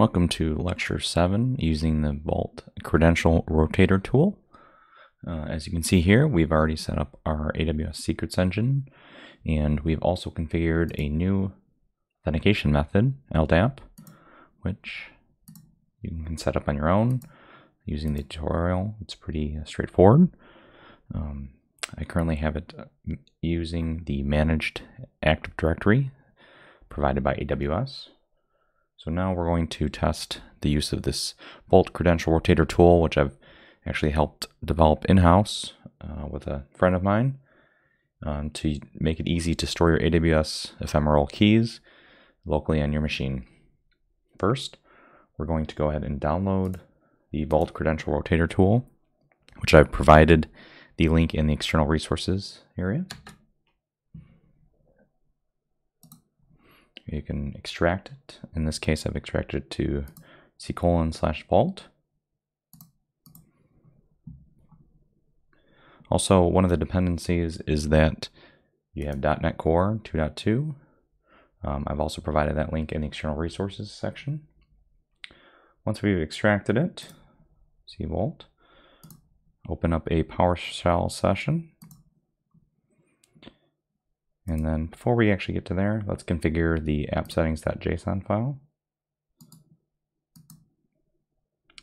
Welcome to lecture 7 using the Vault credential rotator tool. Uh, as you can see here, we've already set up our AWS secrets engine and we've also configured a new authentication method, LDAP, which you can set up on your own using the tutorial. It's pretty straightforward. Um, I currently have it uh, using the managed Active Directory provided by AWS. So now we're going to test the use of this Vault Credential Rotator tool, which I've actually helped develop in-house uh, with a friend of mine um, to make it easy to store your AWS ephemeral keys locally on your machine. First, we're going to go ahead and download the Vault Credential Rotator tool, which I've provided the link in the external resources area. You can extract it. In this case, I've extracted to C colon slash vault. Also, one of the dependencies is that you have .NET Core 2.2. Um, I've also provided that link in the external resources section. Once we've extracted it, C Vault, open up a PowerShell session. And then before we actually get to there, let's configure the app settings.json file.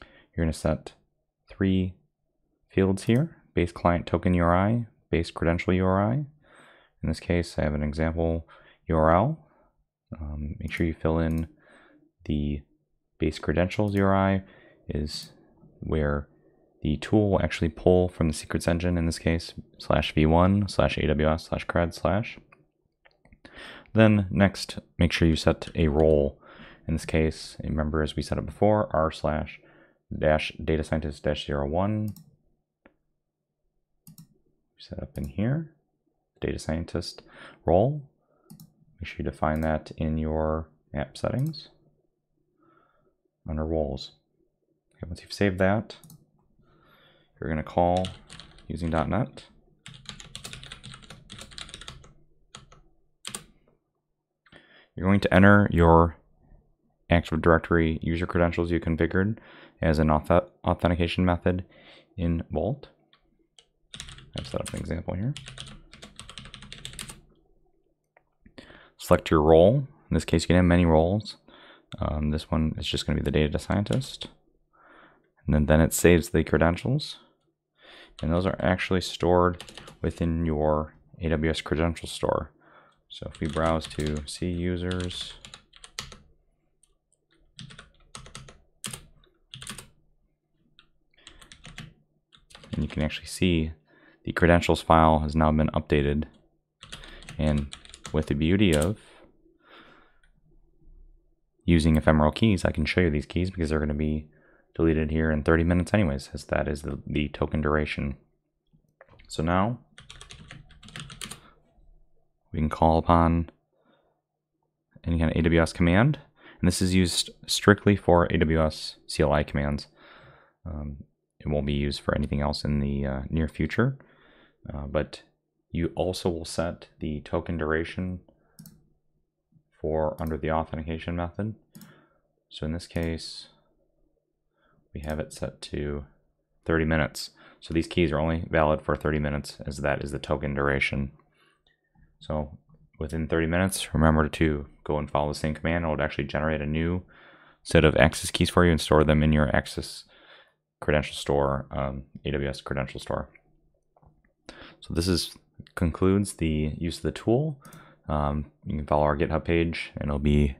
You're going to set three fields here, base client token URI, base credential URI. In this case, I have an example URL. Um, make sure you fill in the base credentials URI is where the tool will actually pull from the secrets engine, in this case, slash v1 slash aws slash cred slash. Then next, make sure you set a role. In this case, remember as we set up before, r slash dash data scientist dash zero one. Set up in here, data scientist role. Make sure you define that in your app settings under roles. Okay, once you've saved that, you're going to call using .NET. You're going to enter your Active Directory user credentials you configured as an auth authentication method in Vault. I've set up an example here. Select your role. In this case, you can have many roles. Um, this one is just going to be the data scientist. And then, then it saves the credentials. And those are actually stored within your AWS credential store. So if we browse to C users, and you can actually see the credentials file has now been updated. And with the beauty of using ephemeral keys, I can show you these keys because they're going to be deleted here in 30 minutes anyways, as that is the, the token duration. So now we can call upon any kind of AWS command. And this is used strictly for AWS CLI commands. Um, it won't be used for anything else in the uh, near future. Uh, but you also will set the token duration for under the authentication method. So in this case, we have it set to 30 minutes. So these keys are only valid for 30 minutes as that is the token duration. So within 30 minutes, remember to go and follow the same command. It will actually generate a new set of access keys for you and store them in your access credential store, um, AWS credential store. So this is concludes the use of the tool. Um, you can follow our GitHub page and it'll be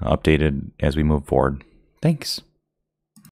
updated as we move forward. Thanks.